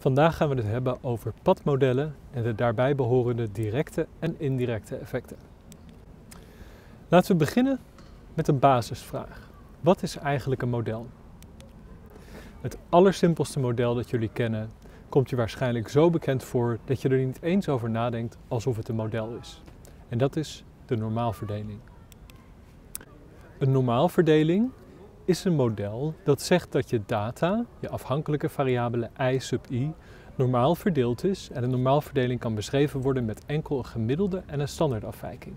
Vandaag gaan we het hebben over padmodellen en de daarbij behorende directe en indirecte effecten. Laten we beginnen met een basisvraag. Wat is eigenlijk een model? Het allersimpelste model dat jullie kennen komt je waarschijnlijk zo bekend voor dat je er niet eens over nadenkt alsof het een model is. En dat is de normaalverdeling. Een normaalverdeling is een model dat zegt dat je data, je afhankelijke variabele i sub i, normaal verdeeld is en een normaalverdeling kan beschreven worden met enkel een gemiddelde en een standaardafwijking.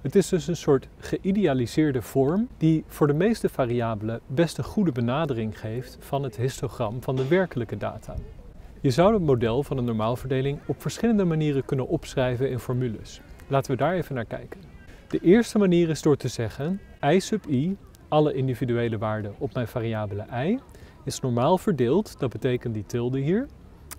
Het is dus een soort geïdealiseerde vorm die voor de meeste variabelen best een goede benadering geeft van het histogram van de werkelijke data. Je zou het model van een normaalverdeling op verschillende manieren kunnen opschrijven in formules. Laten we daar even naar kijken. De eerste manier is door te zeggen i sub i alle individuele waarden op mijn variabele i is normaal verdeeld, dat betekent die tilde hier,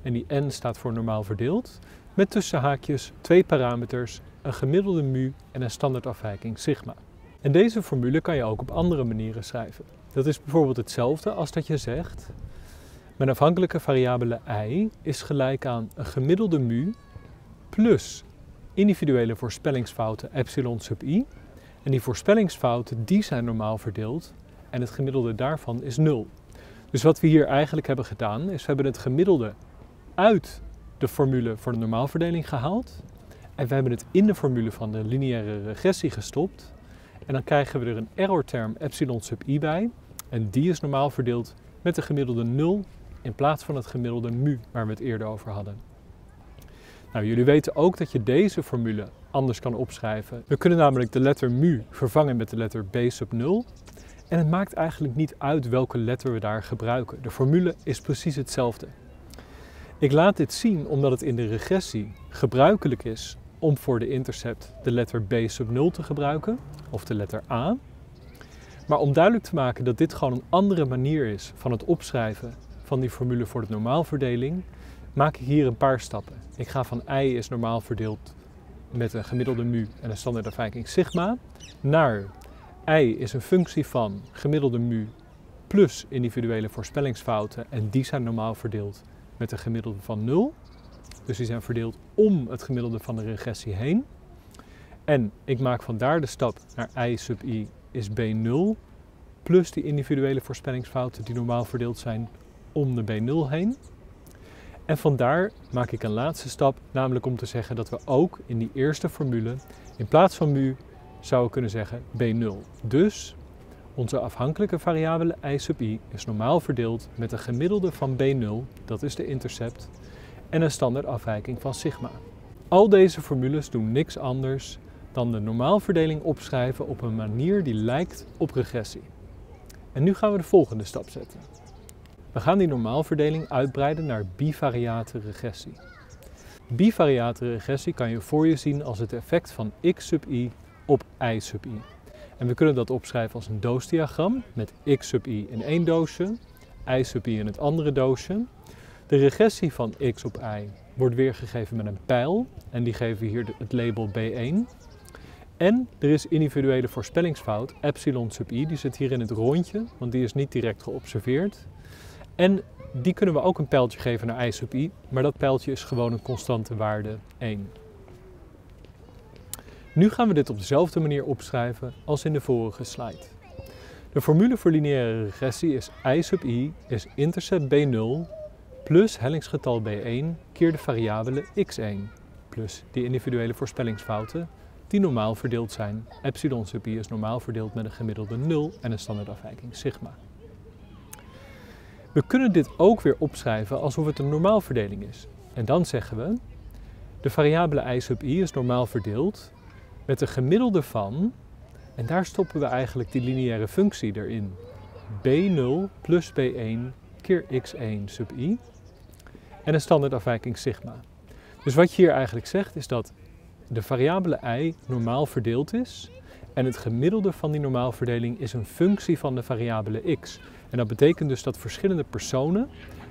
en die n staat voor normaal verdeeld, met tussen haakjes twee parameters, een gemiddelde mu en een standaardafwijking sigma. En deze formule kan je ook op andere manieren schrijven. Dat is bijvoorbeeld hetzelfde als dat je zegt, mijn afhankelijke variabele i is gelijk aan een gemiddelde mu plus individuele voorspellingsfouten epsilon sub i en die voorspellingsfouten die zijn normaal verdeeld en het gemiddelde daarvan is 0. Dus wat we hier eigenlijk hebben gedaan is we hebben het gemiddelde uit de formule voor de normaalverdeling gehaald en we hebben het in de formule van de lineaire regressie gestopt en dan krijgen we er een errorterm epsilon sub i bij en die is normaal verdeeld met de gemiddelde 0 in plaats van het gemiddelde mu waar we het eerder over hadden. Nou, jullie weten ook dat je deze formule anders kan opschrijven. We kunnen namelijk de letter mu vervangen met de letter b sub 0. En het maakt eigenlijk niet uit welke letter we daar gebruiken. De formule is precies hetzelfde. Ik laat dit zien omdat het in de regressie gebruikelijk is om voor de intercept de letter b sub 0 te gebruiken, of de letter a. Maar om duidelijk te maken dat dit gewoon een andere manier is van het opschrijven van die formule voor de normaalverdeling, maak ik hier een paar stappen. Ik ga van i is normaal verdeeld met een gemiddelde mu en een standaardafwijking sigma naar i is een functie van gemiddelde mu plus individuele voorspellingsfouten en die zijn normaal verdeeld met een gemiddelde van 0. Dus die zijn verdeeld om het gemiddelde van de regressie heen. En ik maak vandaar de stap naar i sub i is b0 plus die individuele voorspellingsfouten die normaal verdeeld zijn om de b0 heen. En vandaar maak ik een laatste stap, namelijk om te zeggen dat we ook in die eerste formule in plaats van mu zouden kunnen zeggen b0. Dus onze afhankelijke variabele i sub i is normaal verdeeld met een gemiddelde van b0, dat is de intercept, en een standaardafwijking van sigma. Al deze formules doen niks anders dan de normaalverdeling opschrijven op een manier die lijkt op regressie. En nu gaan we de volgende stap zetten. We gaan die normaalverdeling uitbreiden naar bivariate regressie. Bivariate regressie kan je voor je zien als het effect van x sub i op y sub i. En we kunnen dat opschrijven als een doosdiagram met x sub i in één doosje, y sub i in het andere doosje. De regressie van x op y wordt weergegeven met een pijl en die geven we hier het label B1. En er is individuele voorspellingsfout, epsilon sub i, die zit hier in het rondje, want die is niet direct geobserveerd. En die kunnen we ook een pijltje geven naar i sub i, maar dat pijltje is gewoon een constante waarde 1. Nu gaan we dit op dezelfde manier opschrijven als in de vorige slide. De formule voor lineaire regressie is i sub i is intercept b0 plus hellingsgetal b1 keer de variabele x1 plus die individuele voorspellingsfouten die normaal verdeeld zijn. Epsilon sub i is normaal verdeeld met een gemiddelde 0 en een standaardafwijking sigma. We kunnen dit ook weer opschrijven alsof het een normaalverdeling is. En dan zeggen we, de variabele i sub i is normaal verdeeld met een gemiddelde van, en daar stoppen we eigenlijk die lineaire functie erin, b0 plus b1 keer x1 sub i en een standaardafwijking sigma. Dus wat je hier eigenlijk zegt is dat de variabele i normaal verdeeld is en het gemiddelde van die normaalverdeling is een functie van de variabele x. En dat betekent dus dat verschillende personen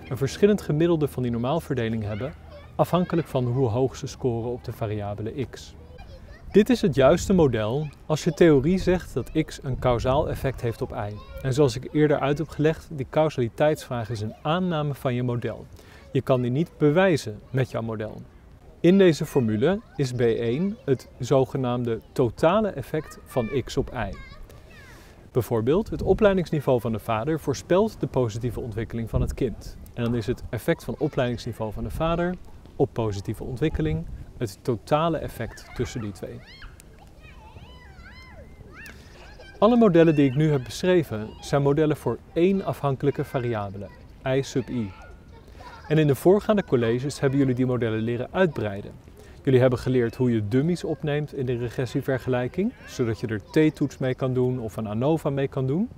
een verschillend gemiddelde van die normaalverdeling hebben, afhankelijk van hoe hoog ze scoren op de variabele x. Dit is het juiste model als je theorie zegt dat x een kausaal effect heeft op y. En zoals ik eerder uit heb gelegd, die causaliteitsvraag is een aanname van je model. Je kan die niet bewijzen met jouw model. In deze formule is B1 het zogenaamde totale effect van x op y. Bijvoorbeeld, het opleidingsniveau van de vader voorspelt de positieve ontwikkeling van het kind. En dan is het effect van opleidingsniveau van de vader op positieve ontwikkeling het totale effect tussen die twee. Alle modellen die ik nu heb beschreven zijn modellen voor één afhankelijke variabele, i sub i. En in de voorgaande colleges hebben jullie die modellen leren uitbreiden. Jullie hebben geleerd hoe je dummies opneemt in de regressievergelijking, zodat je er t-toets mee kan doen of een ANOVA mee kan doen.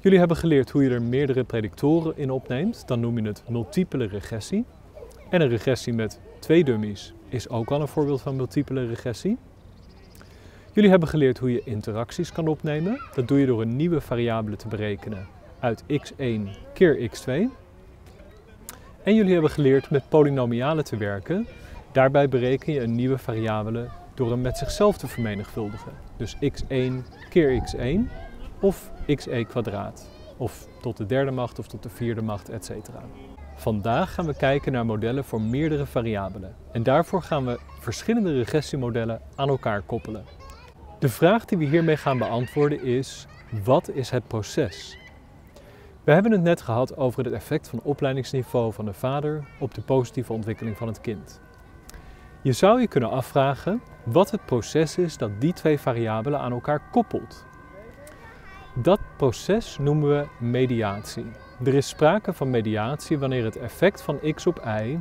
Jullie hebben geleerd hoe je er meerdere predictoren in opneemt, dan noem je het multiple regressie. En een regressie met twee dummies is ook al een voorbeeld van multiple regressie. Jullie hebben geleerd hoe je interacties kan opnemen. Dat doe je door een nieuwe variabele te berekenen uit x1 keer x2. En jullie hebben geleerd met polynomialen te werken. Daarbij bereken je een nieuwe variabele door hem met zichzelf te vermenigvuldigen. Dus x1 keer x1 of xe kwadraat. Of tot de derde macht of tot de vierde macht, etc. Vandaag gaan we kijken naar modellen voor meerdere variabelen. En daarvoor gaan we verschillende regressiemodellen aan elkaar koppelen. De vraag die we hiermee gaan beantwoorden is, wat is het proces? We hebben het net gehad over het effect van opleidingsniveau van de vader op de positieve ontwikkeling van het kind. Je zou je kunnen afvragen wat het proces is dat die twee variabelen aan elkaar koppelt. Dat proces noemen we mediatie. Er is sprake van mediatie wanneer het effect van x op y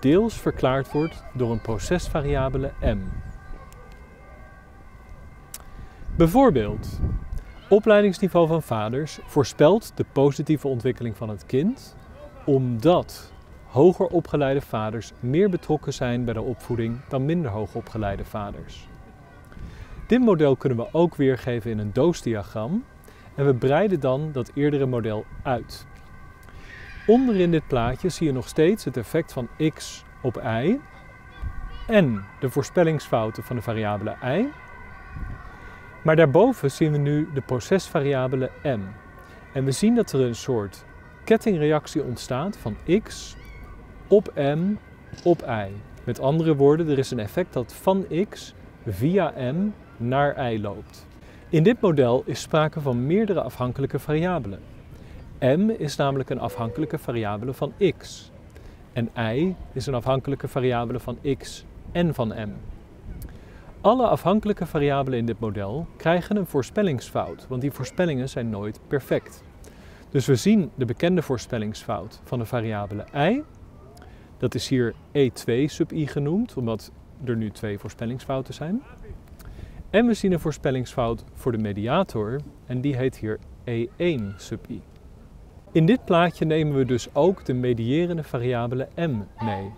deels verklaard wordt door een procesvariabele m. Bijvoorbeeld, opleidingsniveau van vaders voorspelt de positieve ontwikkeling van het kind omdat hoger opgeleide vaders meer betrokken zijn bij de opvoeding dan minder hoogopgeleide vaders. Dit model kunnen we ook weergeven in een doosdiagram en we breiden dan dat eerdere model uit. Onderin dit plaatje zie je nog steeds het effect van x op y en de voorspellingsfouten van de variabele y maar daarboven zien we nu de procesvariabele m. En we zien dat er een soort kettingreactie ontstaat van x op m op y. Met andere woorden, er is een effect dat van x via m naar y loopt. In dit model is sprake van meerdere afhankelijke variabelen. m is namelijk een afhankelijke variabele van x. En y is een afhankelijke variabele van x en van m. Alle afhankelijke variabelen in dit model krijgen een voorspellingsfout, want die voorspellingen zijn nooit perfect. Dus we zien de bekende voorspellingsfout van de variabele i. Dat is hier e2 sub i genoemd, omdat er nu twee voorspellingsfouten zijn. En we zien een voorspellingsfout voor de mediator en die heet hier e1 sub i. In dit plaatje nemen we dus ook de medierende variabele m mee.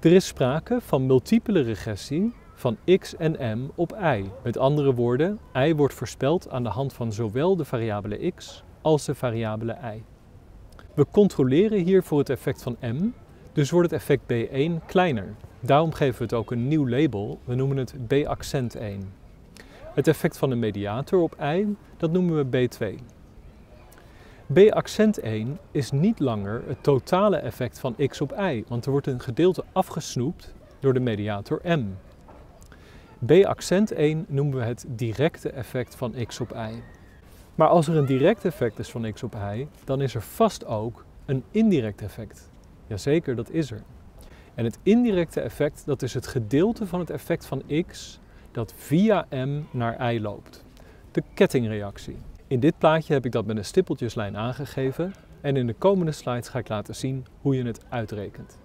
Er is sprake van multiple regressie van x en m op y. Met andere woorden, y wordt voorspeld aan de hand van zowel de variabele x als de variabele y. We controleren hier voor het effect van m, dus wordt het effect b1 kleiner. Daarom geven we het ook een nieuw label, we noemen het b-accent 1. Het effect van de mediator op y, dat noemen we b2. B-accent 1 is niet langer het totale effect van x op y, want er wordt een gedeelte afgesnoept door de mediator m. B-accent 1 noemen we het directe effect van x op y. Maar als er een direct effect is van x op y, dan is er vast ook een indirect effect. Jazeker, dat is er. En het indirecte effect, dat is het gedeelte van het effect van x dat via m naar y loopt. De kettingreactie. In dit plaatje heb ik dat met een stippeltjeslijn aangegeven en in de komende slides ga ik laten zien hoe je het uitrekent.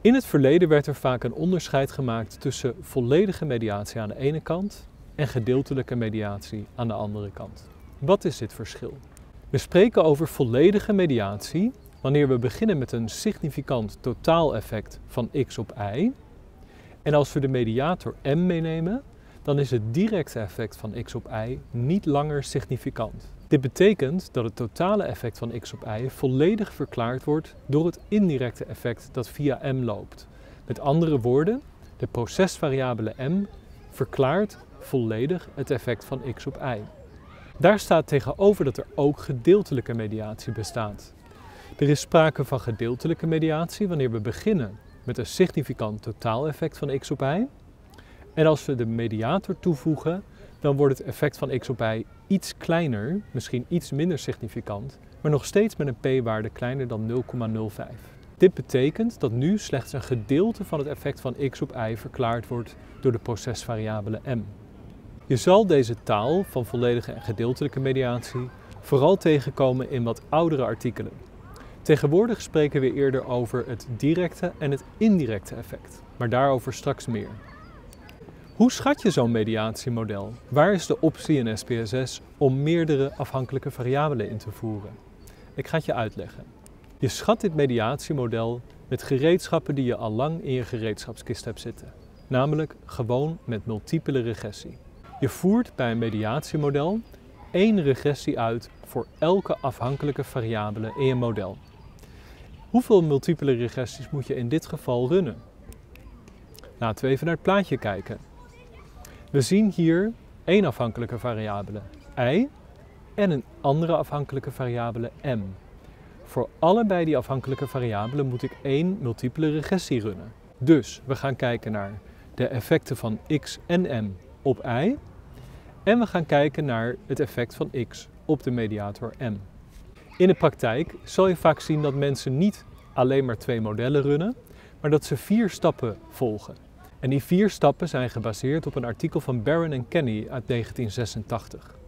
In het verleden werd er vaak een onderscheid gemaakt tussen volledige mediatie aan de ene kant en gedeeltelijke mediatie aan de andere kant. Wat is dit verschil? We spreken over volledige mediatie wanneer we beginnen met een significant totaaleffect van x op y. En als we de mediator m meenemen, dan is het directe effect van x op y niet langer significant. Dit betekent dat het totale effect van x op y volledig verklaard wordt door het indirecte effect dat via m loopt. Met andere woorden, de procesvariabele m verklaart volledig het effect van x op y. Daar staat tegenover dat er ook gedeeltelijke mediatie bestaat. Er is sprake van gedeeltelijke mediatie wanneer we beginnen met een significant totaaleffect van x op y. En als we de mediator toevoegen, dan wordt het effect van x op y iets kleiner, misschien iets minder significant, maar nog steeds met een p-waarde kleiner dan 0,05. Dit betekent dat nu slechts een gedeelte van het effect van x op y verklaard wordt door de procesvariabele m. Je zal deze taal van volledige en gedeeltelijke mediatie vooral tegenkomen in wat oudere artikelen. Tegenwoordig spreken we eerder over het directe en het indirecte effect, maar daarover straks meer. Hoe schat je zo'n mediatiemodel? Waar is de optie in SPSS om meerdere afhankelijke variabelen in te voeren? Ik ga het je uitleggen. Je schat dit mediatiemodel met gereedschappen die je al lang in je gereedschapskist hebt zitten, namelijk gewoon met multiple regressie. Je voert bij een mediatiemodel één regressie uit voor elke afhankelijke variabele in je model. Hoeveel multiple regressies moet je in dit geval runnen? Laten we even naar het plaatje kijken. We zien hier één afhankelijke variabele, y, en een andere afhankelijke variabele, m. Voor allebei die afhankelijke variabelen moet ik één multiple regressie runnen. Dus we gaan kijken naar de effecten van x en m op y. En we gaan kijken naar het effect van x op de mediator m. In de praktijk zal je vaak zien dat mensen niet alleen maar twee modellen runnen, maar dat ze vier stappen volgen. En die vier stappen zijn gebaseerd op een artikel van Barron en Kenny uit 1986.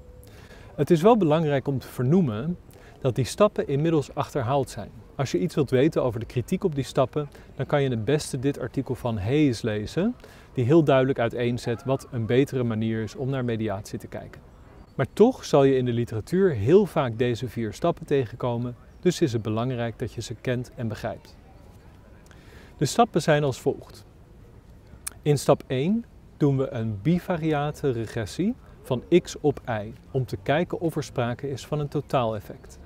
Het is wel belangrijk om te vernoemen dat die stappen inmiddels achterhaald zijn. Als je iets wilt weten over de kritiek op die stappen, dan kan je het beste dit artikel van Hayes lezen, die heel duidelijk uiteenzet wat een betere manier is om naar mediatie te kijken. Maar toch zal je in de literatuur heel vaak deze vier stappen tegenkomen, dus is het belangrijk dat je ze kent en begrijpt. De stappen zijn als volgt. In stap 1 doen we een bivariate regressie van x op y om te kijken of er sprake is van een totaaleffect.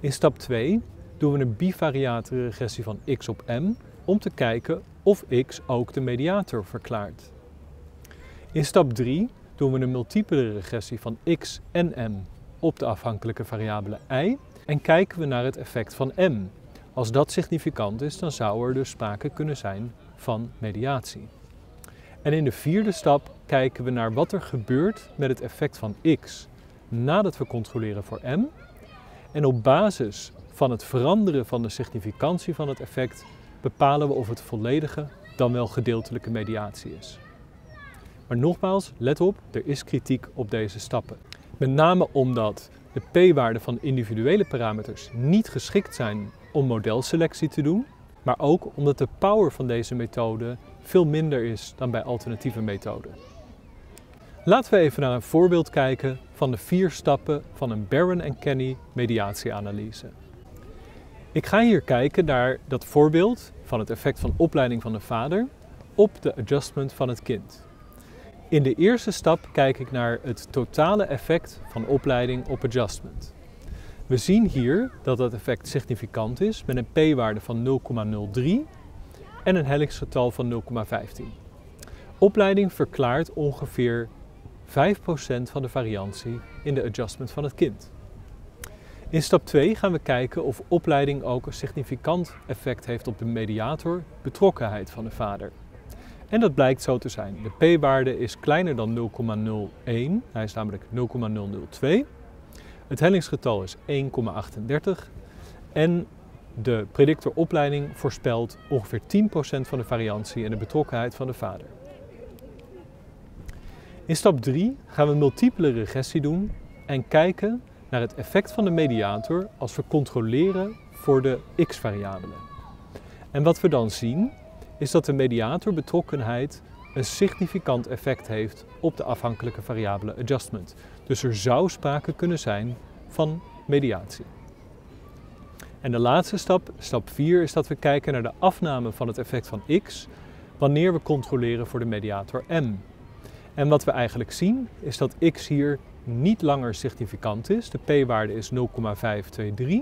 In stap 2 doen we een bivariate regressie van x op m om te kijken of x ook de mediator verklaart. In stap 3 doen we een multiple regressie van x en m op de afhankelijke variabele y en kijken we naar het effect van m. Als dat significant is, dan zou er dus sprake kunnen zijn van mediatie. En in de vierde stap kijken we naar wat er gebeurt met het effect van x nadat we controleren voor m. En op basis van het veranderen van de significantie van het effect bepalen we of het volledige dan wel gedeeltelijke mediatie is. Maar nogmaals, let op, er is kritiek op deze stappen. Met name omdat de p-waarden van individuele parameters niet geschikt zijn om modelselectie te doen, maar ook omdat de power van deze methode veel minder is dan bij alternatieve methoden. Laten we even naar een voorbeeld kijken van de vier stappen van een Barron en Kenny mediatieanalyse. Ik ga hier kijken naar dat voorbeeld van het effect van opleiding van de vader op de adjustment van het kind. In de eerste stap kijk ik naar het totale effect van opleiding op adjustment. We zien hier dat dat effect significant is met een p-waarde van 0,03 en een hellingsgetal van 0,15. Opleiding verklaart ongeveer 5% van de variantie in de adjustment van het kind. In stap 2 gaan we kijken of opleiding ook een significant effect heeft op de mediator betrokkenheid van de vader. En dat blijkt zo te zijn. De p-waarde is kleiner dan 0,01, hij is namelijk 0,002. Het hellingsgetal is 1,38 en de predictor opleiding voorspelt ongeveer 10% van de variantie en de betrokkenheid van de vader. In stap 3 gaan we multiple regressie doen en kijken naar het effect van de mediator als we controleren voor de x-variabelen. En wat we dan zien is dat de mediator betrokkenheid een significant effect heeft op de afhankelijke variabele adjustment. Dus er zou sprake kunnen zijn van mediatie. En de laatste stap, stap 4, is dat we kijken naar de afname van het effect van x wanneer we controleren voor de mediator m. En wat we eigenlijk zien is dat x hier niet langer significant is. De p-waarde is 0,523.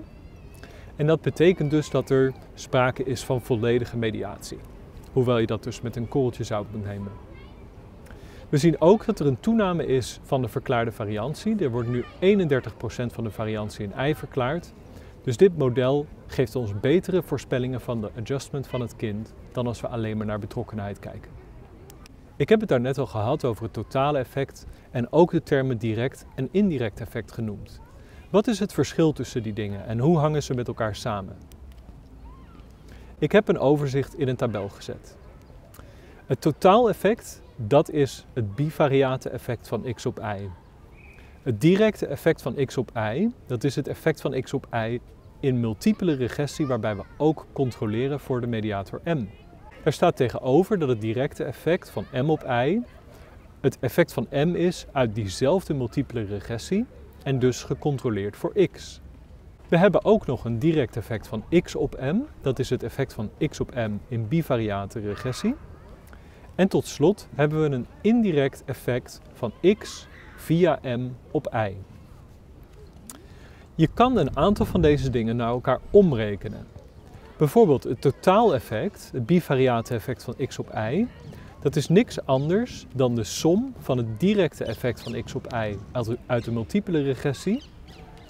En dat betekent dus dat er sprake is van volledige mediatie. Hoewel je dat dus met een korreltje zou moeten nemen. We zien ook dat er een toename is van de verklaarde variantie. Er wordt nu 31% van de variantie in y verklaard. Dus dit model geeft ons betere voorspellingen van de adjustment van het kind dan als we alleen maar naar betrokkenheid kijken. Ik heb het daarnet al gehad over het totale effect en ook de termen direct en indirect effect genoemd. Wat is het verschil tussen die dingen en hoe hangen ze met elkaar samen? Ik heb een overzicht in een tabel gezet. Het totaaleffect, dat is het bivariate effect van x op y. Het directe effect van x op y, dat is het effect van x op y in multiple regressie waarbij we ook controleren voor de mediator m. Er staat tegenover dat het directe effect van m op y het effect van m is uit diezelfde multiple regressie en dus gecontroleerd voor x. We hebben ook nog een direct effect van x op m, dat is het effect van x op m in bivariate regressie. En tot slot hebben we een indirect effect van x via m op y. Je kan een aantal van deze dingen naar elkaar omrekenen. Bijvoorbeeld het totaaleffect, het bivariate effect van x op y, dat is niks anders dan de som van het directe effect van x op y uit de multiple regressie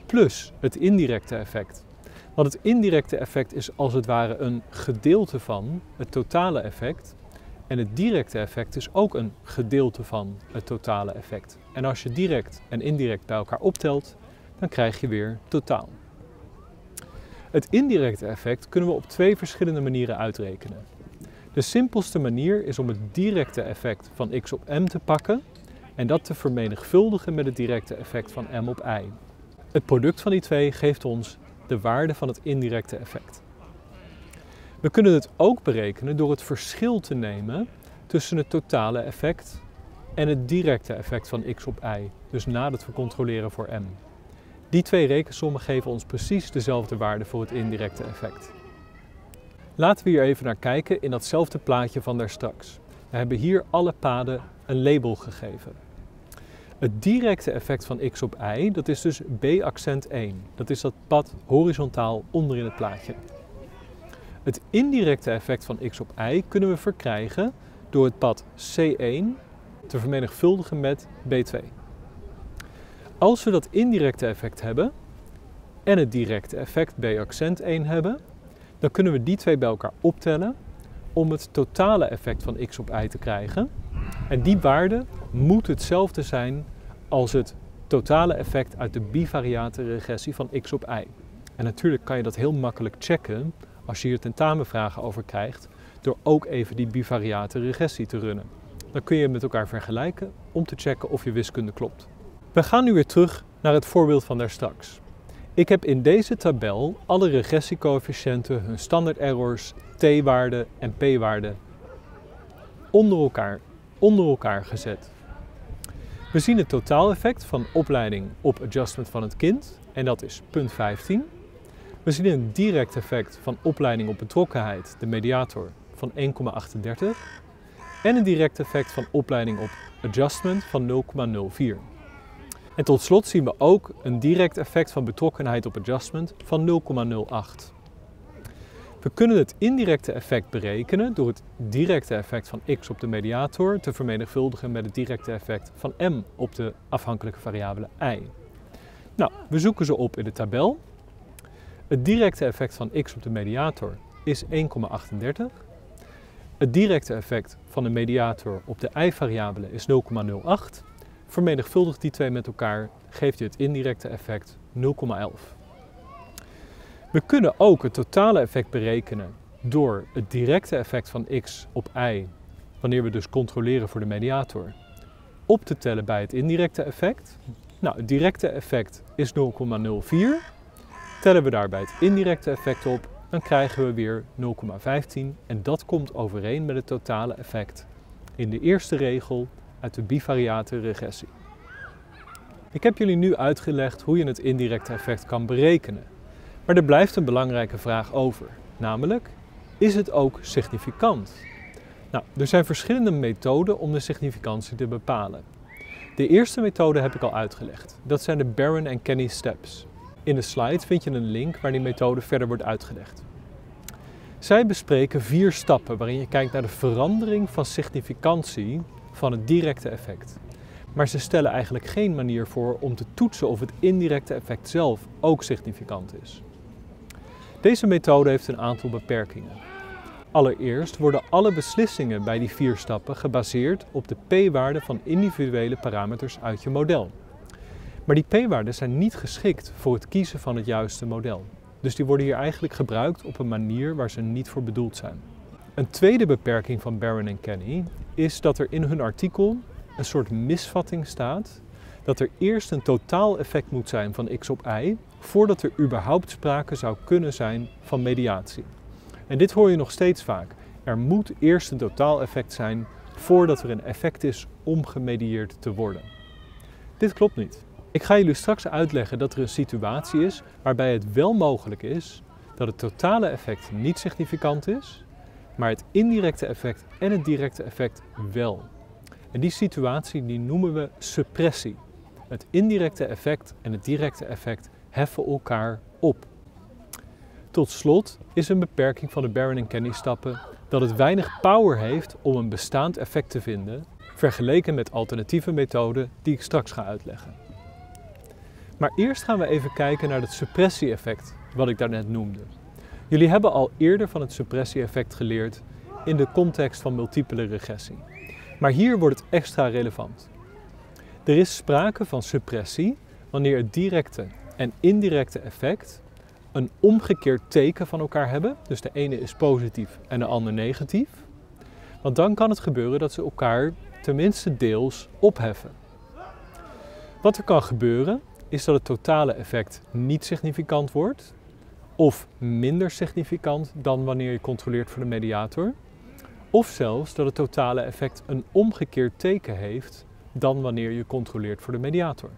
plus het indirecte effect. Want het indirecte effect is als het ware een gedeelte van het totale effect. En het directe effect is ook een gedeelte van het totale effect. En als je direct en indirect bij elkaar optelt, dan krijg je weer totaal. Het indirecte effect kunnen we op twee verschillende manieren uitrekenen. De simpelste manier is om het directe effect van x op m te pakken en dat te vermenigvuldigen met het directe effect van m op y. Het product van die twee geeft ons de waarde van het indirecte effect. We kunnen het ook berekenen door het verschil te nemen tussen het totale effect en het directe effect van x op y, dus nadat we controleren voor m. Die twee rekensommen geven ons precies dezelfde waarde voor het indirecte effect. Laten we hier even naar kijken in datzelfde plaatje van daarstraks. We hebben hier alle paden een label gegeven. Het directe effect van x op y, dat is dus b accent 1. Dat is dat pad horizontaal onderin het plaatje. Het indirecte effect van x op y kunnen we verkrijgen door het pad C1 te vermenigvuldigen met B2. Als we dat indirecte effect hebben en het directe effect B accent 1 hebben, dan kunnen we die twee bij elkaar optellen om het totale effect van x op y te krijgen. En die waarde moet hetzelfde zijn als het totale effect uit de bivariate regressie van x op y. En natuurlijk kan je dat heel makkelijk checken als je hier tentamenvragen over krijgt, door ook even die bivariate regressie te runnen. Dan kun je met elkaar vergelijken om te checken of je wiskunde klopt. We gaan nu weer terug naar het voorbeeld van daarstraks. Ik heb in deze tabel alle regressiecoëfficiënten, hun standaard errors, t-waarden en p-waarden onder elkaar, onder elkaar gezet. We zien het totaaleffect van opleiding op adjustment van het kind en dat is punt 15. We zien een direct effect van opleiding op betrokkenheid, de mediator, van 1,38 en een direct effect van opleiding op adjustment van 0,04. En tot slot zien we ook een direct effect van betrokkenheid op adjustment van 0,08. We kunnen het indirecte effect berekenen door het directe effect van x op de mediator te vermenigvuldigen met het directe effect van m op de afhankelijke variabele y. Nou, we zoeken ze op in de tabel. Het directe effect van x op de mediator is 1,38. Het directe effect van de mediator op de y-variabele is 0,08. Vermenigvuldig die twee met elkaar geeft je het indirecte effect 0,11. We kunnen ook het totale effect berekenen door het directe effect van x op y, wanneer we dus controleren voor de mediator, op te tellen bij het indirecte effect. Nou, het directe effect is 0,04. Tellen we daarbij het indirecte effect op, dan krijgen we weer 0,15 en dat komt overeen met het totale effect in de eerste regel uit de bivariate regressie. Ik heb jullie nu uitgelegd hoe je het indirecte effect kan berekenen. Maar er blijft een belangrijke vraag over, namelijk, is het ook significant? Nou, er zijn verschillende methoden om de significantie te bepalen. De eerste methode heb ik al uitgelegd. Dat zijn de Barron en Kenny steps. In de slide vind je een link waar die methode verder wordt uitgelegd. Zij bespreken vier stappen waarin je kijkt naar de verandering van significantie van het directe effect. Maar ze stellen eigenlijk geen manier voor om te toetsen of het indirecte effect zelf ook significant is. Deze methode heeft een aantal beperkingen. Allereerst worden alle beslissingen bij die vier stappen gebaseerd op de p-waarde van individuele parameters uit je model. Maar die p-waarden zijn niet geschikt voor het kiezen van het juiste model. Dus die worden hier eigenlijk gebruikt op een manier waar ze niet voor bedoeld zijn. Een tweede beperking van Barron en Kenny is dat er in hun artikel een soort misvatting staat dat er eerst een totaal effect moet zijn van x op y voordat er überhaupt sprake zou kunnen zijn van mediatie. En dit hoor je nog steeds vaak. Er moet eerst een totaal effect zijn voordat er een effect is om gemedieerd te worden. Dit klopt niet. Ik ga jullie straks uitleggen dat er een situatie is waarbij het wel mogelijk is dat het totale effect niet significant is, maar het indirecte effect en het directe effect wel. En die situatie die noemen we suppressie. Het indirecte effect en het directe effect heffen elkaar op. Tot slot is een beperking van de Barron en Kenny stappen dat het weinig power heeft om een bestaand effect te vinden, vergeleken met alternatieve methoden die ik straks ga uitleggen. Maar eerst gaan we even kijken naar het suppressie-effect, wat ik daarnet noemde. Jullie hebben al eerder van het suppressie-effect geleerd in de context van multiple regressie. Maar hier wordt het extra relevant. Er is sprake van suppressie wanneer het directe en indirecte effect een omgekeerd teken van elkaar hebben. Dus de ene is positief en de ander negatief. Want dan kan het gebeuren dat ze elkaar tenminste deels opheffen. Wat er kan gebeuren is dat het totale effect niet significant wordt of minder significant dan wanneer je controleert voor de mediator. Of zelfs dat het totale effect een omgekeerd teken heeft dan wanneer je controleert voor de mediator.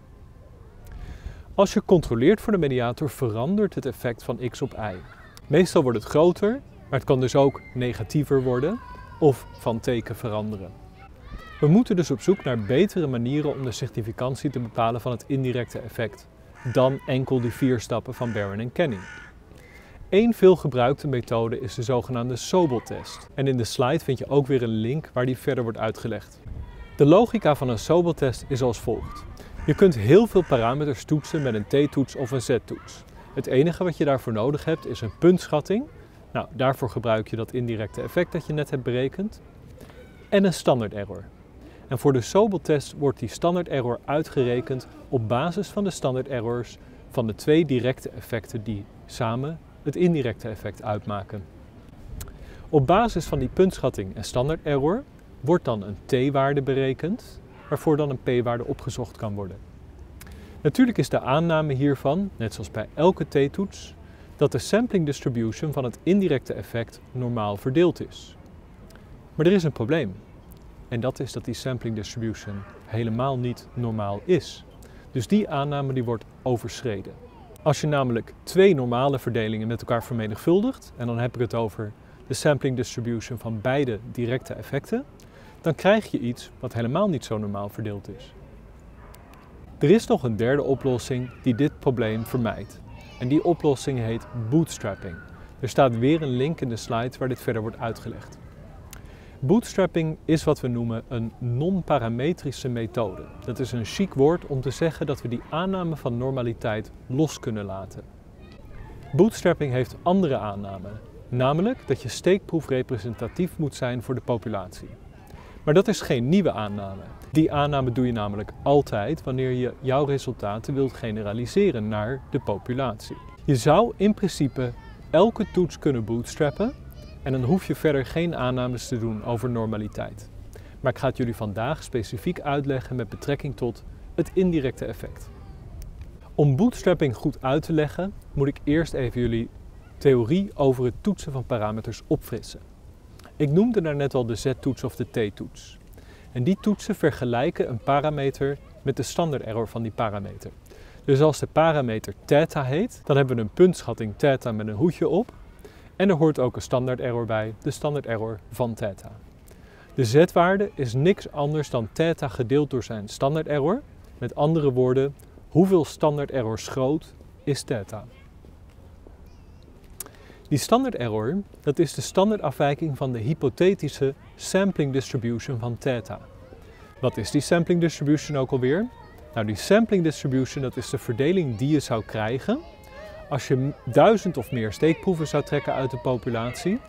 Als je controleert voor de mediator verandert het effect van x op y. Meestal wordt het groter, maar het kan dus ook negatiever worden of van teken veranderen. We moeten dus op zoek naar betere manieren om de significantie te bepalen van het indirecte effect dan enkel die vier stappen van Barron en Kenny. Eén veelgebruikte methode is de zogenaamde Sobel-test. En in de slide vind je ook weer een link waar die verder wordt uitgelegd. De logica van een Sobel-test is als volgt. Je kunt heel veel parameters toetsen met een t-toets of een z-toets. Het enige wat je daarvoor nodig hebt is een puntschatting. Nou, daarvoor gebruik je dat indirecte effect dat je net hebt berekend. En een standaard error. En voor de Sobel-test wordt die standaard error uitgerekend op basis van de standaard errors van de twee directe effecten die samen het indirecte effect uitmaken. Op basis van die puntschatting en standaard error wordt dan een t-waarde berekend, waarvoor dan een p-waarde opgezocht kan worden. Natuurlijk is de aanname hiervan, net zoals bij elke t-toets, dat de sampling distribution van het indirecte effect normaal verdeeld is. Maar er is een probleem. En dat is dat die sampling distribution helemaal niet normaal is. Dus die aanname die wordt overschreden. Als je namelijk twee normale verdelingen met elkaar vermenigvuldigt, en dan heb ik het over de sampling distribution van beide directe effecten, dan krijg je iets wat helemaal niet zo normaal verdeeld is. Er is nog een derde oplossing die dit probleem vermijdt. En die oplossing heet bootstrapping. Er staat weer een link in de slide waar dit verder wordt uitgelegd. Bootstrapping is wat we noemen een non-parametrische methode. Dat is een chic woord om te zeggen dat we die aanname van normaliteit los kunnen laten. Bootstrapping heeft andere aannamen, namelijk dat je steekproef representatief moet zijn voor de populatie. Maar dat is geen nieuwe aanname. Die aanname doe je namelijk altijd wanneer je jouw resultaten wilt generaliseren naar de populatie. Je zou in principe elke toets kunnen bootstrappen en dan hoef je verder geen aannames te doen over normaliteit. Maar ik ga het jullie vandaag specifiek uitleggen met betrekking tot het indirecte effect. Om bootstrapping goed uit te leggen, moet ik eerst even jullie theorie over het toetsen van parameters opfrissen. Ik noemde daar net al de z-toets of de t-toets. En die toetsen vergelijken een parameter met de standaard error van die parameter. Dus als de parameter theta heet, dan hebben we een puntschatting theta met een hoedje op. En er hoort ook een standaard error bij, de standaard error van theta. De z-waarde is niks anders dan theta gedeeld door zijn standaard error. Met andere woorden, hoeveel standaard errors groot is theta? Die standaard error, dat is de standaardafwijking van de hypothetische sampling distribution van theta. Wat is die sampling distribution ook alweer? Nou, die sampling distribution, dat is de verdeling die je zou krijgen als je duizend of meer steekproeven zou trekken uit de populatie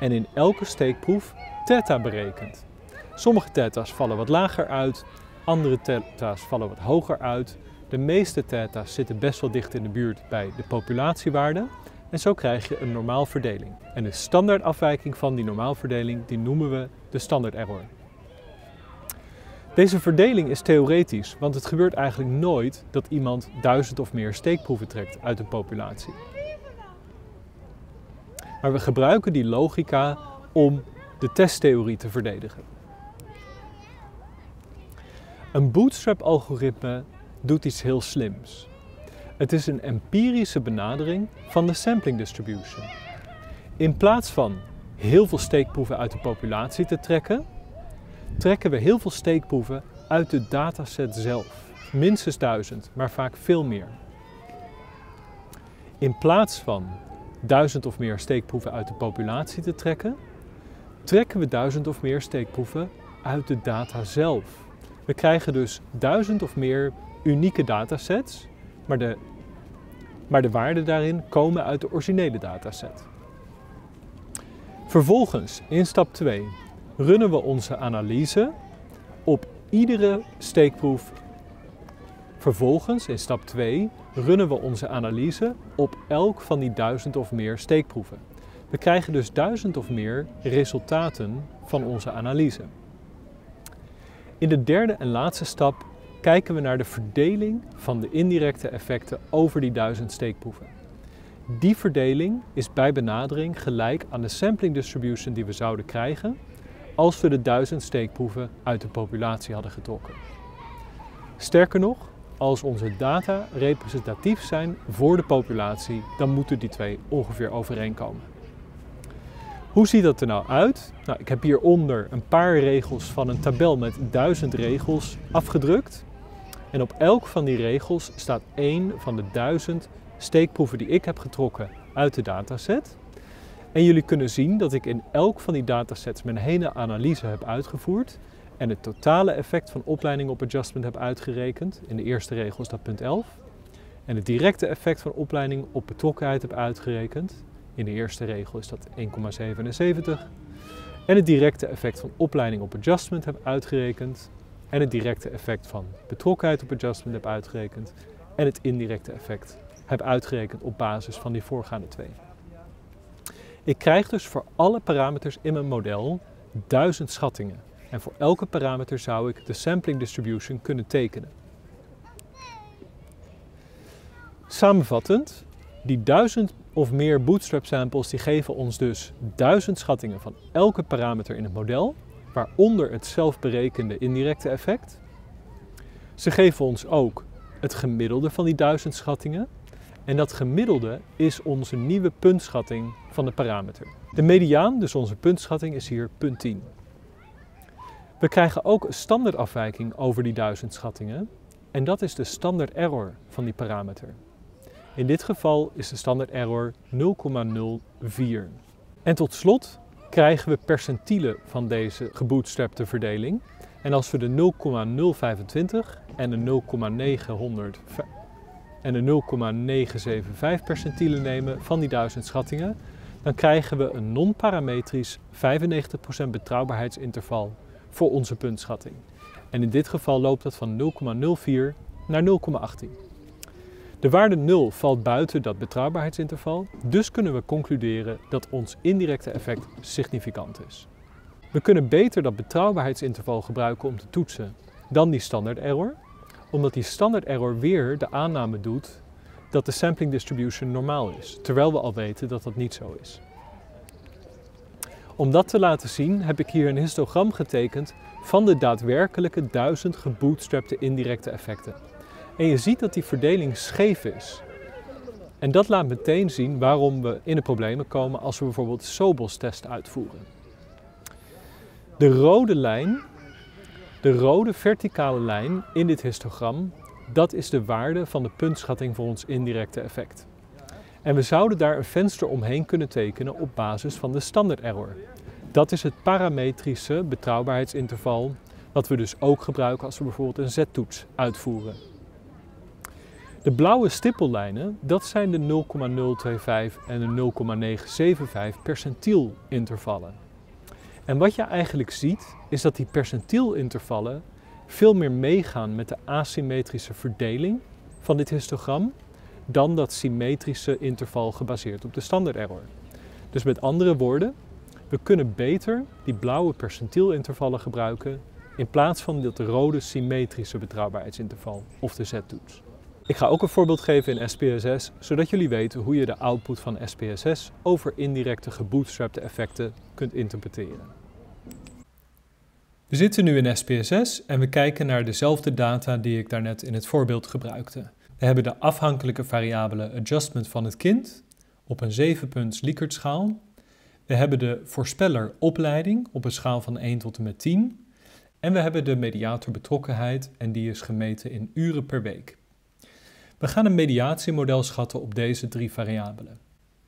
en in elke steekproef theta berekent. Sommige theta's vallen wat lager uit, andere theta's vallen wat hoger uit. De meeste theta's zitten best wel dicht in de buurt bij de populatiewaarde. En zo krijg je een normaalverdeling. En de standaardafwijking van die normaalverdeling die noemen we de standaard error. Deze verdeling is theoretisch, want het gebeurt eigenlijk nooit dat iemand duizend of meer steekproeven trekt uit een populatie. Maar we gebruiken die logica om de testtheorie te verdedigen. Een bootstrap-algoritme doet iets heel slims. Het is een empirische benadering van de sampling distribution. In plaats van heel veel steekproeven uit de populatie te trekken, trekken we heel veel steekproeven uit de dataset zelf. Minstens duizend, maar vaak veel meer. In plaats van duizend of meer steekproeven uit de populatie te trekken, trekken we duizend of meer steekproeven uit de data zelf. We krijgen dus duizend of meer unieke datasets, maar de, maar de waarden daarin komen uit de originele dataset. Vervolgens, in stap 2, runnen we onze analyse op iedere steekproef. Vervolgens, in stap 2, runnen we onze analyse op elk van die duizend of meer steekproeven. We krijgen dus duizend of meer resultaten van onze analyse. In de derde en laatste stap kijken we naar de verdeling van de indirecte effecten over die duizend steekproeven. Die verdeling is bij benadering gelijk aan de sampling distribution die we zouden krijgen als we de duizend steekproeven uit de populatie hadden getrokken. Sterker nog, als onze data representatief zijn voor de populatie, dan moeten die twee ongeveer overeenkomen. Hoe ziet dat er nou uit? Nou, ik heb hieronder een paar regels van een tabel met duizend regels afgedrukt. En op elk van die regels staat één van de duizend steekproeven die ik heb getrokken uit de dataset. En jullie kunnen zien dat ik in elk van die datasets mijn hele analyse heb uitgevoerd en het totale effect van opleiding op adjustment heb uitgerekend. In de eerste regel is dat punt 11. En het directe effect van opleiding op betrokkenheid heb uitgerekend. In de eerste regel is dat 1,77. En het directe effect van opleiding op adjustment heb uitgerekend. En het directe effect van betrokkenheid op adjustment heb uitgerekend. En het indirecte effect heb uitgerekend op basis van die voorgaande twee. Ik krijg dus voor alle parameters in mijn model duizend schattingen. En voor elke parameter zou ik de sampling distribution kunnen tekenen. Samenvattend, die duizend of meer bootstrap samples die geven ons dus duizend schattingen van elke parameter in het model, waaronder het zelfberekende indirecte effect. Ze geven ons ook het gemiddelde van die duizend schattingen. En dat gemiddelde is onze nieuwe puntschatting van de parameter. De mediaan, dus onze puntschatting, is hier punt 10. We krijgen ook een standaardafwijking over die duizend schattingen. En dat is de standaard error van die parameter. In dit geval is de standaard error 0,04. En tot slot krijgen we percentielen van deze gebootstrapte verdeling. En als we de 0,025 en de 0,900 en de 0,975 percentielen nemen van die duizend schattingen, dan krijgen we een non-parametrisch 95% betrouwbaarheidsinterval voor onze puntschatting. En in dit geval loopt dat van 0,04 naar 0,18. De waarde 0 valt buiten dat betrouwbaarheidsinterval, dus kunnen we concluderen dat ons indirecte effect significant is. We kunnen beter dat betrouwbaarheidsinterval gebruiken om te toetsen dan die standaard error, omdat die standaard error weer de aanname doet dat de sampling distribution normaal is, terwijl we al weten dat dat niet zo is. Om dat te laten zien heb ik hier een histogram getekend van de daadwerkelijke duizend gebootstrapte indirecte effecten. En je ziet dat die verdeling scheef is. En dat laat meteen zien waarom we in de problemen komen als we bijvoorbeeld Sobos-test uitvoeren. De rode lijn, de rode verticale lijn in dit histogram, dat is de waarde van de puntschatting voor ons indirecte effect. En we zouden daar een venster omheen kunnen tekenen op basis van de standaard error. Dat is het parametrische betrouwbaarheidsinterval, wat we dus ook gebruiken als we bijvoorbeeld een z-toets uitvoeren. De blauwe stippellijnen, dat zijn de 0,025 en de 0,975 percentielintervallen. En wat je eigenlijk ziet, is dat die percentielintervallen veel meer meegaan met de asymmetrische verdeling van dit histogram dan dat symmetrische interval gebaseerd op de standaard error. Dus met andere woorden, we kunnen beter die blauwe percentielintervallen gebruiken in plaats van dat rode symmetrische betrouwbaarheidsinterval of de z-toets. Ik ga ook een voorbeeld geven in SPSS, zodat jullie weten hoe je de output van SPSS over indirecte gebootstrapped effecten kunt interpreteren. We zitten nu in SPSS en we kijken naar dezelfde data die ik daarnet in het voorbeeld gebruikte. We hebben de afhankelijke variabele adjustment van het kind op een 7-punts Likert schaal. We hebben de voorspeller opleiding op een schaal van 1 tot en met 10. En we hebben de mediator betrokkenheid en die is gemeten in uren per week. We gaan een mediatiemodel schatten op deze drie variabelen.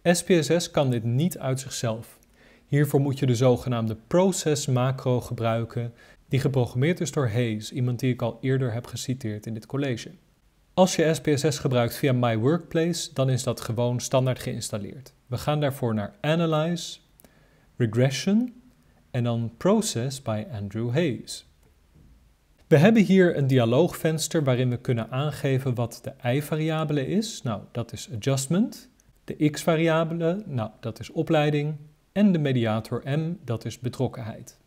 SPSS kan dit niet uit zichzelf. Hiervoor moet je de zogenaamde process macro gebruiken, die geprogrammeerd is door Hayes, iemand die ik al eerder heb geciteerd in dit college. Als je SPSS gebruikt via My Workplace, dan is dat gewoon standaard geïnstalleerd. We gaan daarvoor naar Analyze, Regression en dan Process bij Andrew Hayes. We hebben hier een dialoogvenster waarin we kunnen aangeven wat de y-variabele is. Nou, dat is adjustment. De x-variabele, nou, dat is opleiding. En de mediator m, dat is betrokkenheid.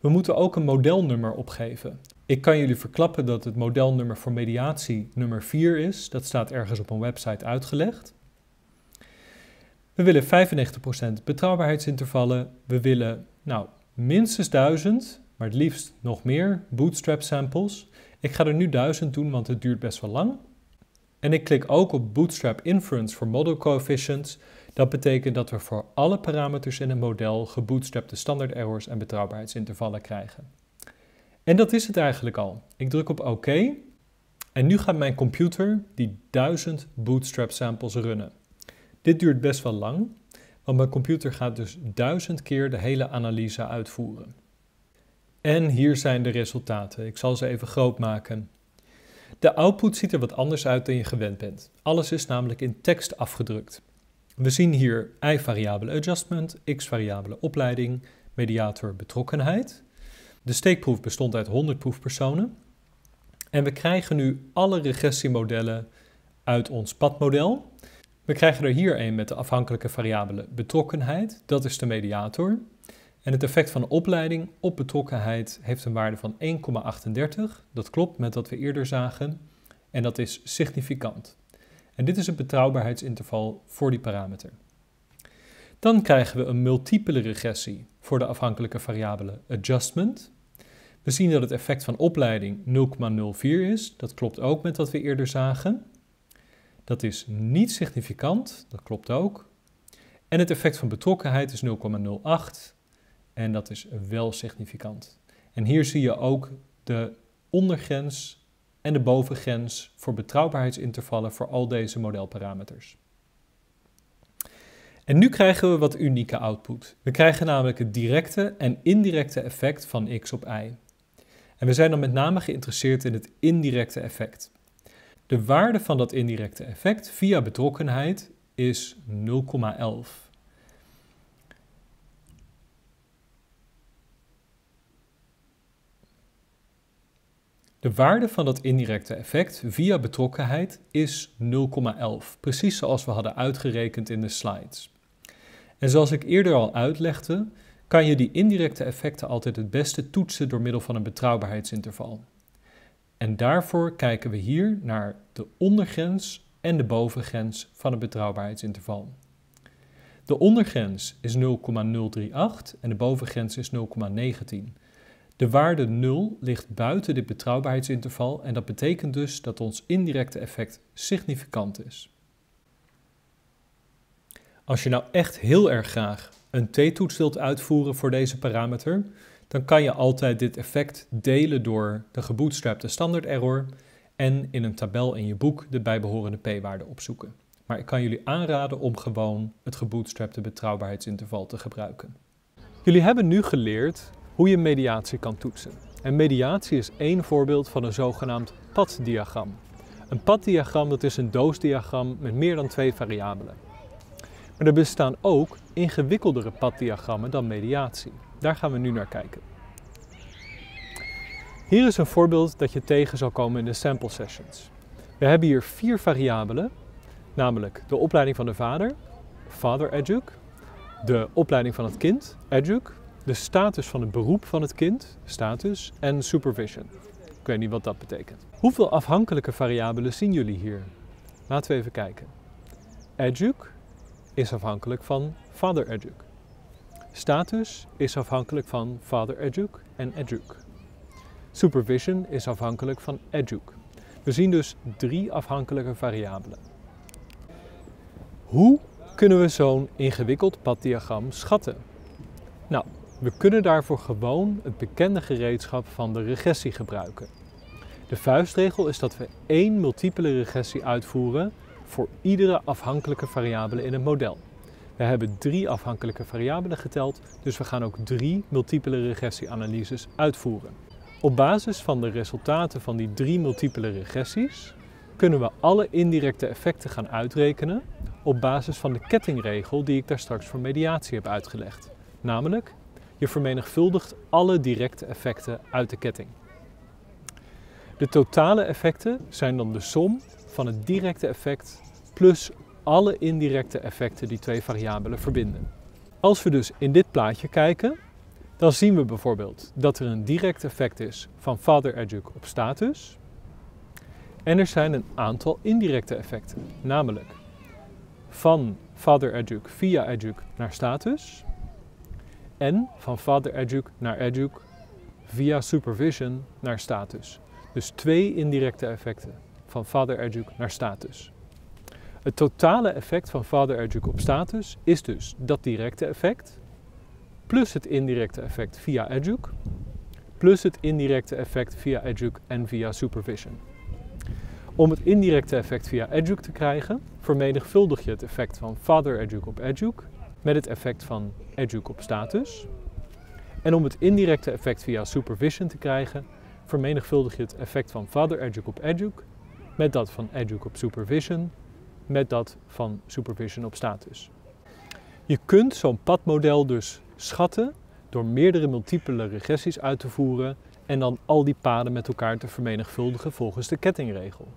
We moeten ook een modelnummer opgeven. Ik kan jullie verklappen dat het modelnummer voor mediatie nummer 4 is. Dat staat ergens op een website uitgelegd. We willen 95% betrouwbaarheidsintervallen. We willen nou, minstens 1000, maar het liefst nog meer bootstrap samples. Ik ga er nu 1000 doen, want het duurt best wel lang. En ik klik ook op Bootstrap Inference voor Model Coefficients. Dat betekent dat we voor alle parameters in het model gebootstrapte standaard errors en betrouwbaarheidsintervallen krijgen. En dat is het eigenlijk al. Ik druk op OK en nu gaat mijn computer die 1000 bootstrap samples runnen. Dit duurt best wel lang, want mijn computer gaat dus 1000 keer de hele analyse uitvoeren. En hier zijn de resultaten. Ik zal ze even groot maken. De output ziet er wat anders uit dan je gewend bent. Alles is namelijk in tekst afgedrukt. We zien hier y-variabele adjustment, x-variabele opleiding, mediator betrokkenheid. De steekproef bestond uit 100 proefpersonen. En we krijgen nu alle regressiemodellen uit ons padmodel. We krijgen er hier een met de afhankelijke variabele betrokkenheid, dat is de mediator. En het effect van opleiding op betrokkenheid heeft een waarde van 1,38. Dat klopt met wat we eerder zagen. En dat is significant. En dit is het betrouwbaarheidsinterval voor die parameter. Dan krijgen we een multiple regressie voor de afhankelijke variabele adjustment. We zien dat het effect van opleiding 0,04 is. Dat klopt ook met wat we eerder zagen. Dat is niet significant, dat klopt ook. En het effect van betrokkenheid is 0,08 en dat is wel significant. En hier zie je ook de ondergrens en de bovengrens voor betrouwbaarheidsintervallen voor al deze modelparameters. En nu krijgen we wat unieke output. We krijgen namelijk het directe en indirecte effect van x op y. En we zijn dan met name geïnteresseerd in het indirecte effect. De waarde van dat indirecte effect via betrokkenheid is 0,11. De waarde van dat indirecte effect via betrokkenheid is 0,11, precies zoals we hadden uitgerekend in de slides. En zoals ik eerder al uitlegde, kan je die indirecte effecten altijd het beste toetsen door middel van een betrouwbaarheidsinterval. En daarvoor kijken we hier naar de ondergrens en de bovengrens van het betrouwbaarheidsinterval. De ondergrens is 0,038 en de bovengrens is 0,19. De waarde 0 ligt buiten dit betrouwbaarheidsinterval en dat betekent dus dat ons indirecte effect significant is. Als je nou echt heel erg graag een t-toets wilt uitvoeren voor deze parameter, dan kan je altijd dit effect delen door de gebootstrapte standaard error en in een tabel in je boek de bijbehorende p-waarde opzoeken. Maar ik kan jullie aanraden om gewoon het gebootstrapte betrouwbaarheidsinterval te gebruiken. Jullie hebben nu geleerd hoe je mediatie kan toetsen. En mediatie is één voorbeeld van een zogenaamd paddiagram. Een paddiagram dat is een doosdiagram met meer dan twee variabelen. Maar er bestaan ook ingewikkeldere paddiagrammen dan mediatie. Daar gaan we nu naar kijken. Hier is een voorbeeld dat je tegen zal komen in de sample sessions. We hebben hier vier variabelen, namelijk de opleiding van de vader, father educ, de opleiding van het kind, educ, de status van het beroep van het kind, status, en supervision. Ik weet niet wat dat betekent. Hoeveel afhankelijke variabelen zien jullie hier? Laten we even kijken. Educ is afhankelijk van father educ. Status is afhankelijk van father educ en educ. Supervision is afhankelijk van educ. We zien dus drie afhankelijke variabelen. Hoe kunnen we zo'n ingewikkeld paddiagram schatten? Nou, we kunnen daarvoor gewoon het bekende gereedschap van de regressie gebruiken. De vuistregel is dat we één multiple regressie uitvoeren voor iedere afhankelijke variabele in het model. We hebben drie afhankelijke variabelen geteld, dus we gaan ook drie multiple regressieanalyses uitvoeren. Op basis van de resultaten van die drie multiple regressies kunnen we alle indirecte effecten gaan uitrekenen op basis van de kettingregel die ik daar straks voor mediatie heb uitgelegd. Namelijk, je vermenigvuldigt alle directe effecten uit de ketting. De totale effecten zijn dan de som van het directe effect plus alle indirecte effecten die twee variabelen verbinden. Als we dus in dit plaatje kijken, dan zien we bijvoorbeeld dat er een direct effect is van father educ op status. En er zijn een aantal indirecte effecten, namelijk van father educ via educ naar status en van father educ naar educ via supervision naar status. Dus twee indirecte effecten van father educ naar status. Het totale effect van father educ op status is dus dat directe effect plus het indirecte effect via educ plus het indirecte effect via educ en via supervision. Om het indirecte effect via educ te krijgen, vermenigvuldig je het effect van father educ op educ met het effect van educ op status. En om het indirecte effect via supervision te krijgen, vermenigvuldig je het effect van father educ op educ met dat van educ op supervision met dat van supervision op status. Je kunt zo'n padmodel dus schatten door meerdere multiple regressies uit te voeren en dan al die paden met elkaar te vermenigvuldigen volgens de kettingregel.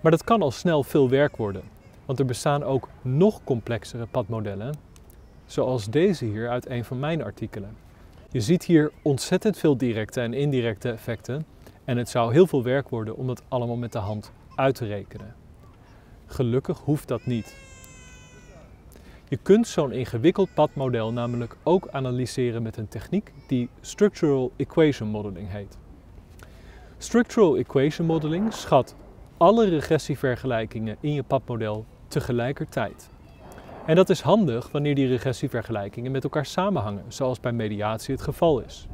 Maar dat kan al snel veel werk worden, want er bestaan ook nog complexere padmodellen, zoals deze hier uit een van mijn artikelen. Je ziet hier ontzettend veel directe en indirecte effecten en het zou heel veel werk worden om dat allemaal met de hand uit te rekenen. Gelukkig hoeft dat niet. Je kunt zo'n ingewikkeld padmodel namelijk ook analyseren met een techniek die Structural Equation Modeling heet. Structural Equation Modeling schat alle regressievergelijkingen in je padmodel tegelijkertijd. En dat is handig wanneer die regressievergelijkingen met elkaar samenhangen, zoals bij mediatie het geval is.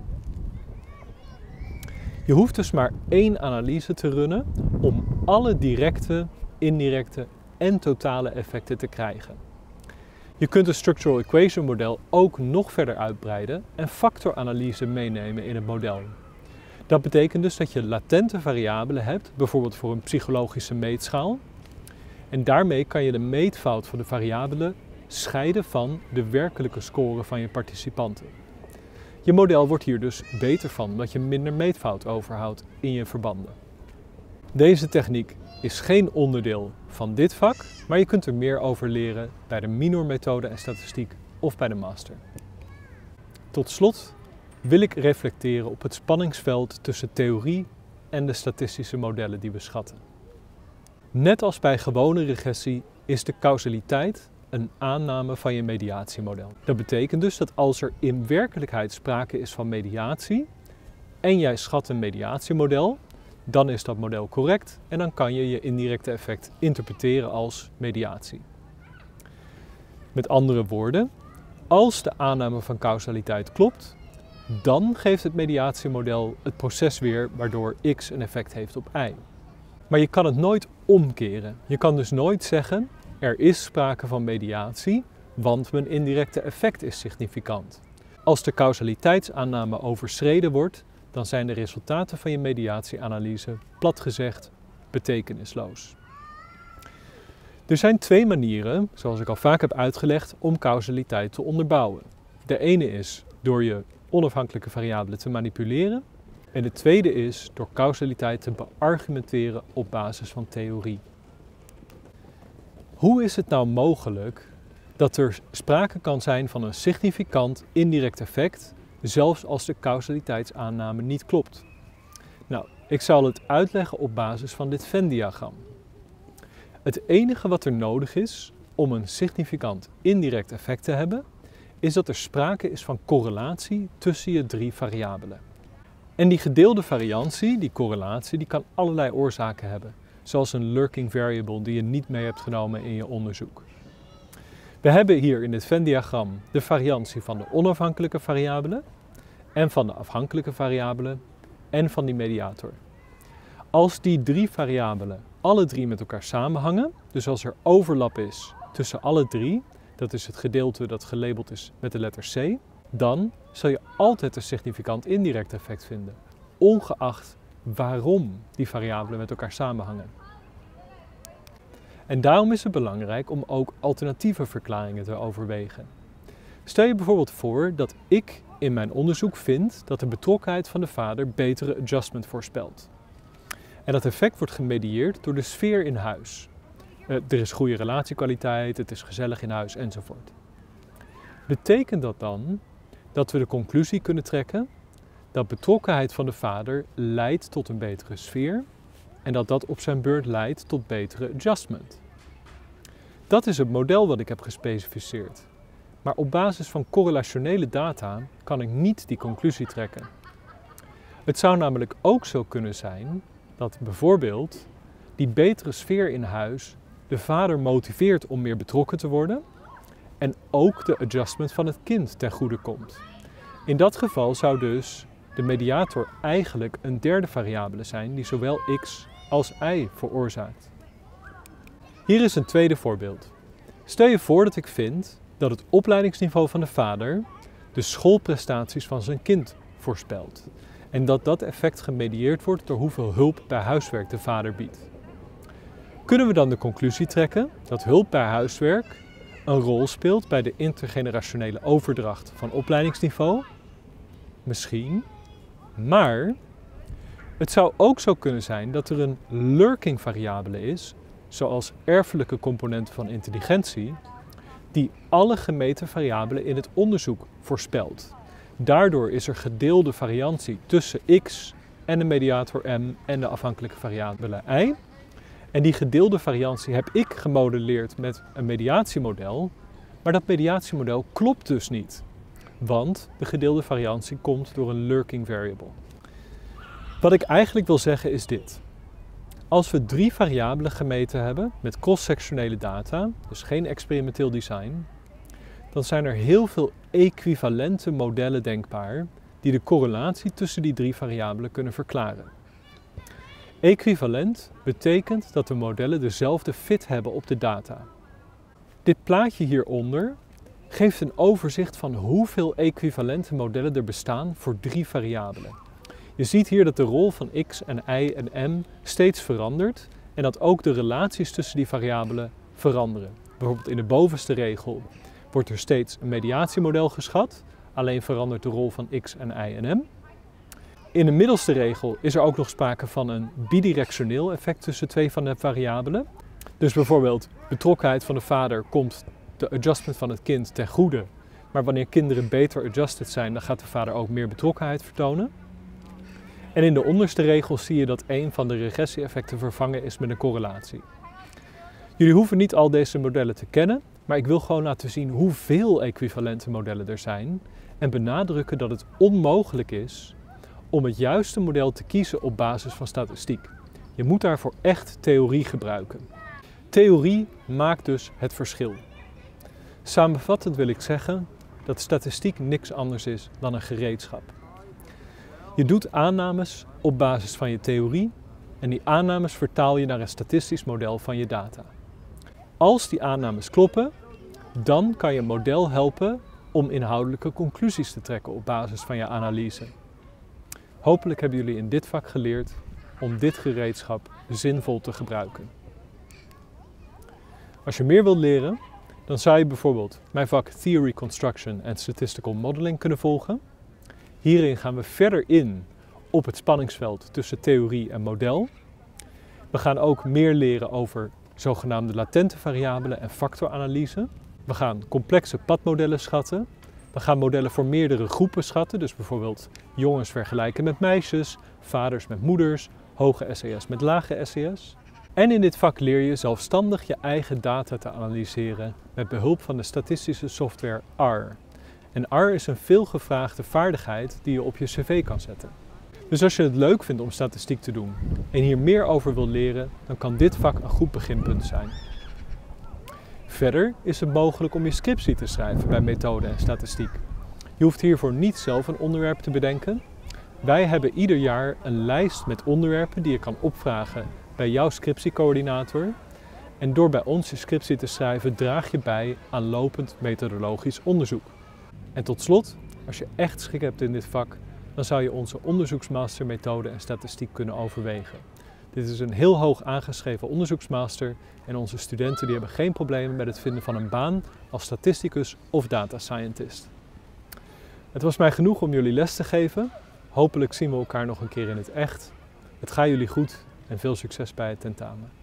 Je hoeft dus maar één analyse te runnen om alle directe, indirecte en totale effecten te krijgen. Je kunt het Structural Equation model ook nog verder uitbreiden en factoranalyse meenemen in het model. Dat betekent dus dat je latente variabelen hebt, bijvoorbeeld voor een psychologische meetschaal. En daarmee kan je de meetfout van de variabelen scheiden van de werkelijke score van je participanten. Je model wordt hier dus beter van, omdat je minder meetfout overhoudt in je verbanden. Deze techniek is geen onderdeel van dit vak, maar je kunt er meer over leren bij de minor methode en statistiek of bij de master. Tot slot wil ik reflecteren op het spanningsveld tussen theorie en de statistische modellen die we schatten. Net als bij gewone regressie is de causaliteit een aanname van je mediatiemodel. Dat betekent dus dat als er in werkelijkheid sprake is van mediatie en jij schat een mediatiemodel, dan is dat model correct en dan kan je je indirecte effect interpreteren als mediatie. Met andere woorden, als de aanname van causaliteit klopt, dan geeft het mediatiemodel het proces weer waardoor x een effect heeft op y. Maar je kan het nooit omkeren. Je kan dus nooit zeggen er is sprake van mediatie, want mijn indirecte effect is significant. Als de causaliteitsaanname overschreden wordt, dan zijn de resultaten van je mediatieanalyse, plat gezegd, betekenisloos. Er zijn twee manieren, zoals ik al vaak heb uitgelegd, om causaliteit te onderbouwen. De ene is door je onafhankelijke variabelen te manipuleren. En de tweede is door causaliteit te beargumenteren op basis van theorie. Hoe is het nou mogelijk dat er sprake kan zijn van een significant indirect effect, zelfs als de causaliteitsaanname niet klopt? Nou, ik zal het uitleggen op basis van dit Venn-diagram. Het enige wat er nodig is om een significant indirect effect te hebben, is dat er sprake is van correlatie tussen je drie variabelen. En die gedeelde variantie, die correlatie, die kan allerlei oorzaken hebben, zoals een lurking variable die je niet mee hebt genomen in je onderzoek. We hebben hier in dit Venn-diagram de variantie van de onafhankelijke variabelen en van de afhankelijke variabelen en van die mediator. Als die drie variabelen alle drie met elkaar samenhangen, dus als er overlap is tussen alle drie, dat is het gedeelte dat gelabeld is met de letter C, dan zal je altijd een significant indirect effect vinden, ongeacht waarom die variabelen met elkaar samenhangen. En daarom is het belangrijk om ook alternatieve verklaringen te overwegen. Stel je bijvoorbeeld voor dat ik in mijn onderzoek vind dat de betrokkenheid van de vader betere adjustment voorspelt. En dat effect wordt gemedieerd door de sfeer in huis. Uh, er is goede relatiekwaliteit, het is gezellig in huis enzovoort. Betekent dat dan dat we de conclusie kunnen trekken dat betrokkenheid van de vader leidt tot een betere sfeer en dat dat op zijn beurt leidt tot betere adjustment? Dat is het model wat ik heb gespecificeerd. Maar op basis van correlationele data kan ik niet die conclusie trekken. Het zou namelijk ook zo kunnen zijn dat bijvoorbeeld die betere sfeer in huis de vader motiveert om meer betrokken te worden en ook de adjustment van het kind ten goede komt. In dat geval zou dus de mediator eigenlijk een derde variabele zijn die zowel x als y veroorzaakt. Hier is een tweede voorbeeld. Stel je voor dat ik vind dat het opleidingsniveau van de vader de schoolprestaties van zijn kind voorspelt. En dat dat effect gemedieerd wordt door hoeveel hulp bij huiswerk de vader biedt. Kunnen we dan de conclusie trekken dat hulp bij huiswerk een rol speelt bij de intergenerationele overdracht van opleidingsniveau? Misschien. Maar het zou ook zo kunnen zijn dat er een lurking variabele is, zoals erfelijke componenten van intelligentie, die alle gemeten variabelen in het onderzoek voorspelt. Daardoor is er gedeelde variantie tussen x en de mediator m en de afhankelijke variabele y. En die gedeelde variantie heb ik gemodelleerd met een mediatiemodel, maar dat mediatiemodel klopt dus niet. Want de gedeelde variantie komt door een lurking variable. Wat ik eigenlijk wil zeggen is dit. Als we drie variabelen gemeten hebben met cross-sectionele data, dus geen experimenteel design, dan zijn er heel veel equivalente modellen denkbaar die de correlatie tussen die drie variabelen kunnen verklaren. Equivalent betekent dat de modellen dezelfde fit hebben op de data. Dit plaatje hieronder geeft een overzicht van hoeveel equivalente modellen er bestaan voor drie variabelen. Je ziet hier dat de rol van x en y en m steeds verandert en dat ook de relaties tussen die variabelen veranderen. Bijvoorbeeld in de bovenste regel wordt er steeds een mediatiemodel geschat, alleen verandert de rol van x en y en m. In de middelste regel is er ook nog sprake van een bidirectioneel effect tussen twee van de variabelen. Dus bijvoorbeeld betrokkenheid van de vader komt de adjustment van het kind ten goede. Maar wanneer kinderen beter adjusted zijn, dan gaat de vader ook meer betrokkenheid vertonen. En in de onderste regel zie je dat een van de regressie-effecten vervangen is met een correlatie. Jullie hoeven niet al deze modellen te kennen, maar ik wil gewoon laten zien hoeveel equivalente modellen er zijn en benadrukken dat het onmogelijk is om het juiste model te kiezen op basis van statistiek. Je moet daarvoor echt theorie gebruiken. Theorie maakt dus het verschil. Samenvattend wil ik zeggen dat statistiek niks anders is dan een gereedschap. Je doet aannames op basis van je theorie en die aannames vertaal je naar een statistisch model van je data. Als die aannames kloppen, dan kan je model helpen om inhoudelijke conclusies te trekken op basis van je analyse. Hopelijk hebben jullie in dit vak geleerd om dit gereedschap zinvol te gebruiken. Als je meer wilt leren, dan zou je bijvoorbeeld mijn vak Theory Construction en Statistical Modeling kunnen volgen. Hierin gaan we verder in op het spanningsveld tussen theorie en model. We gaan ook meer leren over zogenaamde latente variabelen en factoranalyse. We gaan complexe padmodellen schatten. We gaan modellen voor meerdere groepen schatten, dus bijvoorbeeld jongens vergelijken met meisjes, vaders met moeders, hoge SES met lage SES. En in dit vak leer je zelfstandig je eigen data te analyseren met behulp van de statistische software R. En R is een veelgevraagde vaardigheid die je op je cv kan zetten. Dus als je het leuk vindt om statistiek te doen en hier meer over wil leren, dan kan dit vak een goed beginpunt zijn. Verder is het mogelijk om je scriptie te schrijven bij methode en statistiek. Je hoeft hiervoor niet zelf een onderwerp te bedenken. Wij hebben ieder jaar een lijst met onderwerpen die je kan opvragen bij jouw scriptiecoördinator. En door bij ons je scriptie te schrijven draag je bij aan lopend methodologisch onderzoek. En tot slot, als je echt schik hebt in dit vak, dan zou je onze onderzoeksmastermethode en statistiek kunnen overwegen. Dit is een heel hoog aangeschreven onderzoeksmaster en onze studenten die hebben geen problemen met het vinden van een baan als statisticus of data scientist. Het was mij genoeg om jullie les te geven. Hopelijk zien we elkaar nog een keer in het echt. Het gaat jullie goed en veel succes bij het tentamen.